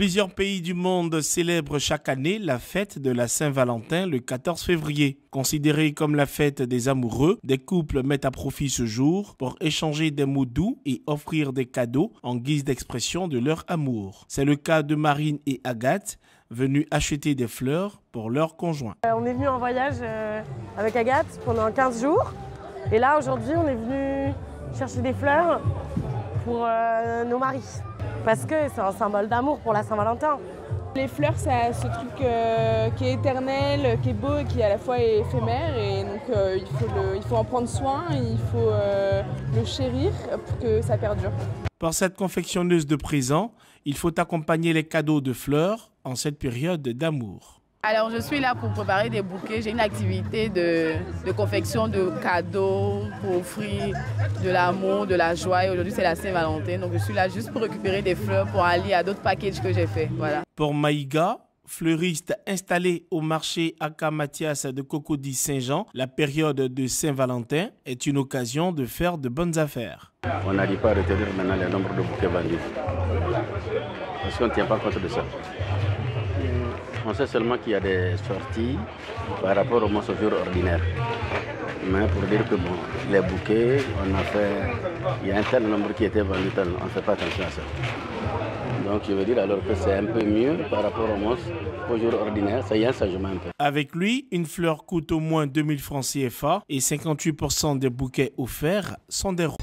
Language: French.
Plusieurs pays du monde célèbrent chaque année la fête de la Saint-Valentin le 14 février. Considérée comme la fête des amoureux, des couples mettent à profit ce jour pour échanger des mots doux et offrir des cadeaux en guise d'expression de leur amour. C'est le cas de Marine et Agathe, venues acheter des fleurs pour leur conjoint. Euh, on est venu en voyage euh, avec Agathe pendant 15 jours. Et là, aujourd'hui, on est venu chercher des fleurs pour euh, nos maris parce que c'est un symbole d'amour pour la Saint-Valentin. Les fleurs, c'est ce truc euh, qui est éternel, qui est beau et qui à la fois est éphémère. Et donc euh, il, faut il, faut en prendre soin, il faut euh, le chérir pour que ça perdure. Pour cette confectionneuse de présents, il faut accompagner les cadeaux de fleurs en cette période d'amour. Alors, je suis là pour préparer des bouquets. J'ai une activité de, confection de cadeaux pour offrir de l'amour, de la joie. Et aujourd'hui, c'est la Saint-Valentin. Donc, je suis là juste pour récupérer des fleurs pour aller à d'autres packages que j'ai fait. Voilà. Pour Maïga, fleuriste installé au marché Aka Mathias de Cocody Saint-Jean, la période de Saint-Valentin est une occasion de faire de bonnes affaires. On n'arrive pas à retenir maintenant le nombre de bouquets vendus. Parce qu'on ne tient pas compte de ça. On sait seulement qu'il y a des sorties par rapport au jour ordinaire. Mais pour dire que bon, les bouquets, on a fait, il y a un tel nombre qui était vendu, on ne fait pas attention à ça. Donc je veux dire alors que c'est un peu mieux par rapport au mois au jour ordinaire, ça y est un changement un peu. Avec lui, une fleur coûte au moins 2000 francs CFA et 58% des bouquets offerts sont des ronds.